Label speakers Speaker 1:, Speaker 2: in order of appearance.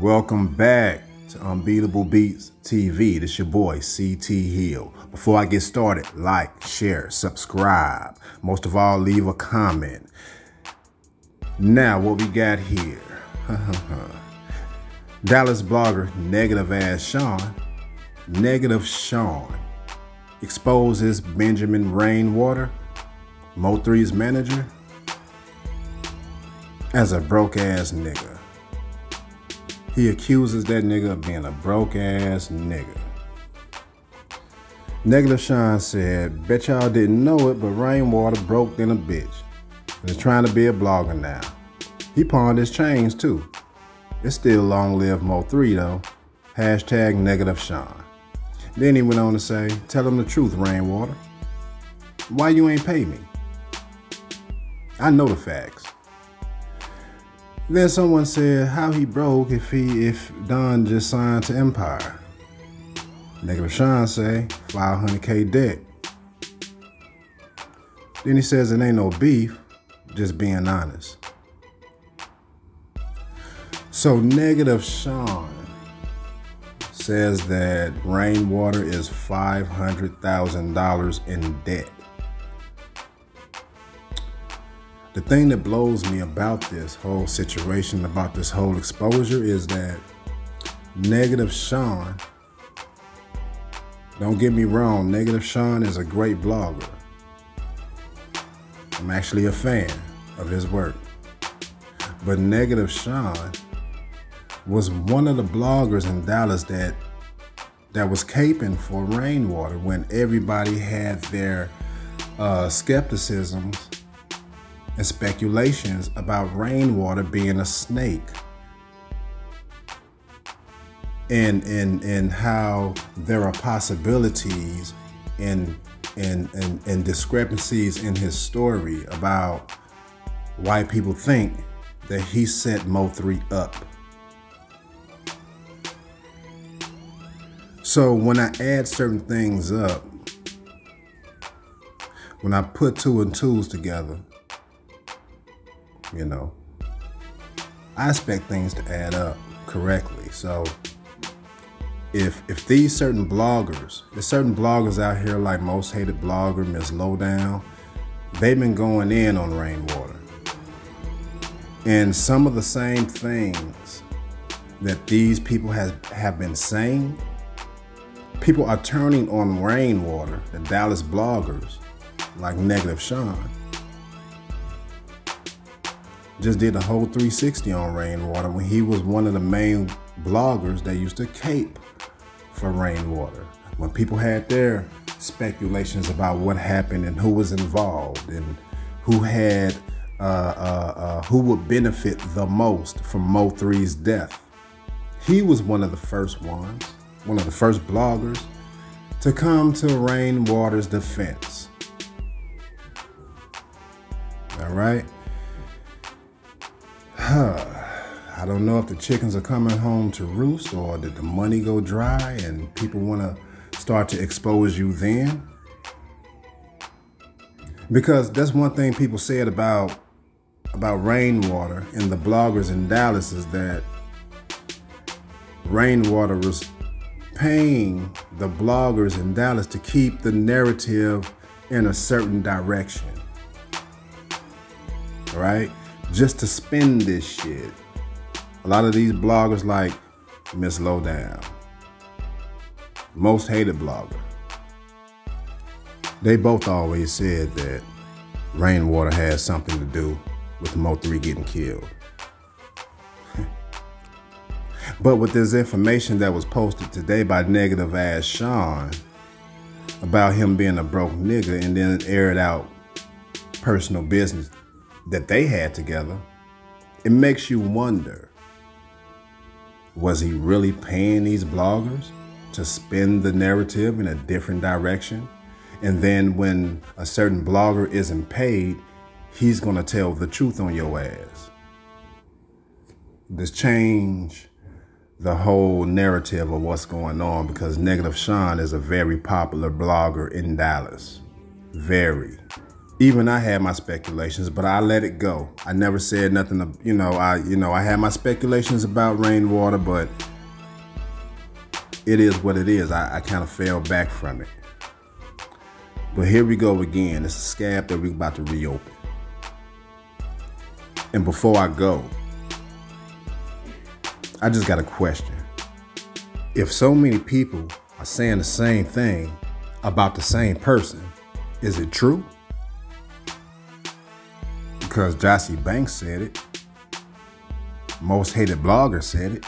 Speaker 1: Welcome back to Unbeatable Beatz TV. This your boy, CT Hill. Before I get started, like, share, subscribe. Most of all, leave a comment. Now, what we got here. Dallas blogger Negative Ass Shon, Negative Shon, exposes Benjamin Rainwater, Mo3's manager, as a broke ass nigga. He accuses that nigga of being a broke ass nigga. Negative Shon said, Bet y'all didn't know it, but Rainwater broke than a bitch. And is trying to be a blogger now. He pawned his chains too. It's still long live Mo3 though. Hashtag negative Shon. Then he went on to say, Tell him the truth, Rainwater. Why you ain't pay me? I know the facts. Then someone said how he broke if he if Don just signed to Empire. Negative Shon say 500k debt. Then he says it ain't no beef, just being honest. So negative Shon says that Rainwater is $500,000 in debt. The thing that blows me about this whole situation, about this whole exposure, is that Negative Shon, don't get me wrong, Negative Shon is a great blogger. I'm actually a fan of his work. But Negative Shon was one of the bloggers in Dallas that that was caping for Rainwater when everybody had their uh, skepticisms and speculations about rainwater being a snake and and and how there are possibilities and and and, and discrepancies in his story about why people think that he set Mo3 up. So when I add certain things up, when I put two and twos together, you know. I expect things to add up correctly. So if if these certain bloggers, there's certain bloggers out here like Most Hated Blogger, Miss Lowdown, they've been going in on rainwater. And some of the same things that these people has have been saying, people are turning on rainwater, the Dallas bloggers, like Negative Shon just did a whole 360 on rainwater when he was one of the main bloggers that used to cape for rainwater. When people had their speculations about what happened and who was involved and who had uh, uh, uh, who would benefit the most from Mo3's death. He was one of the first ones, one of the first bloggers to come to Rainwater's defense. All right. I don't know if the chickens are coming home to roost or did the money go dry and people want to start to expose you then. Because that's one thing people said about about rainwater and the bloggers in Dallas is that rainwater was paying the bloggers in Dallas to keep the narrative in a certain direction. Right? Just to spin this shit. A lot of these bloggers like Miss Lowdown, most hated blogger. They both always said that rainwater has something to do with Mo3 getting killed. but with this information that was posted today by Negative Ass Shon about him being a broke nigga and then aired out personal business that they had together, it makes you wonder was he really paying these bloggers to spin the narrative in a different direction? And then when a certain blogger isn't paid, he's going to tell the truth on your ass. This change the whole narrative of what's going on because Negative Shon is a very popular blogger in Dallas. Very. Even I had my speculations, but I let it go. I never said nothing. You know, I you know I had my speculations about rainwater, but it is what it is. I, I kind of fell back from it. But here we go again. It's a scab that we're about to reopen. And before I go, I just got a question. If so many people are saying the same thing about the same person, is it true? Because Jossie Banks said it. Most hated blogger said it.